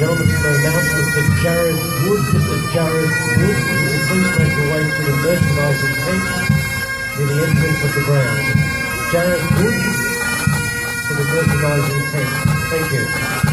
the announcement that Jared Wood, Mr. Jared Wood, will please make your way to the merchandising tent near the entrance of the ground. Jared Wood to the merchandising tent. Thank you.